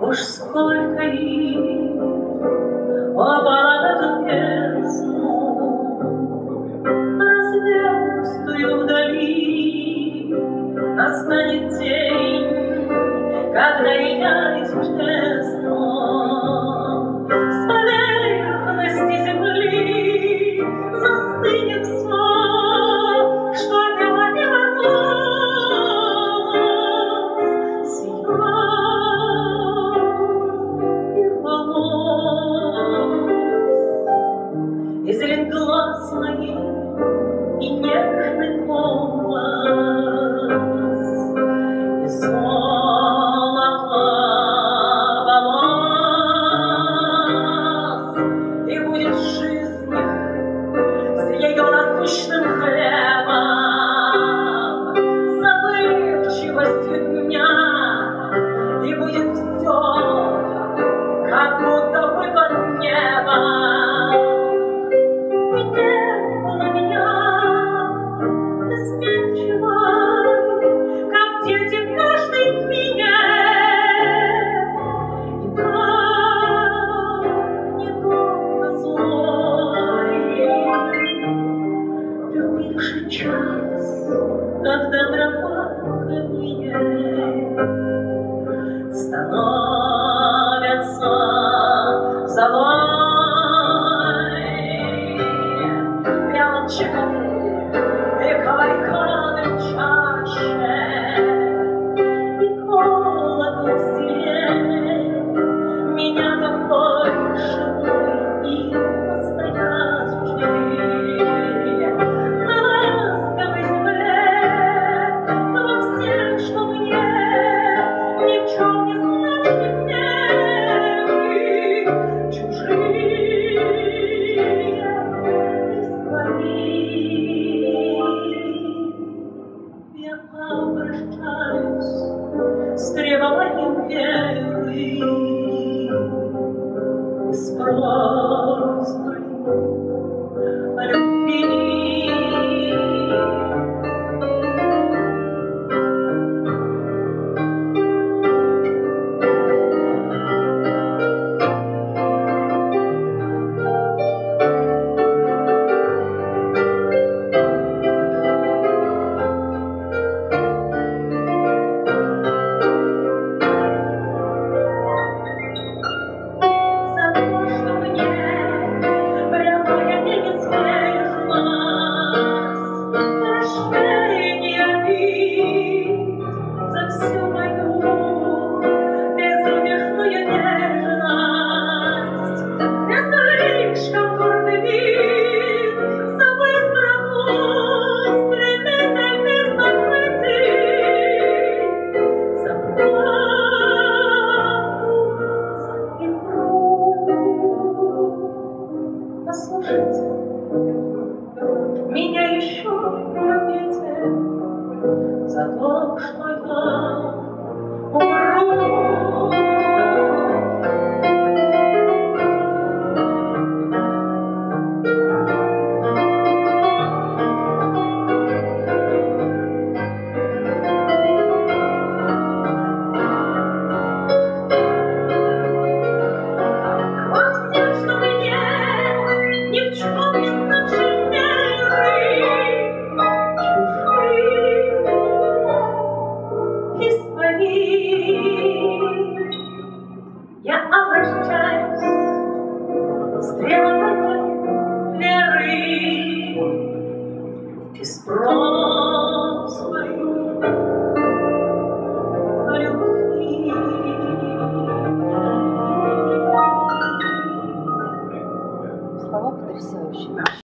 Уж сколько их по бараду песну Разверстую вдали Настанет день, когда я из тебя и моих и нежный голос, и сон.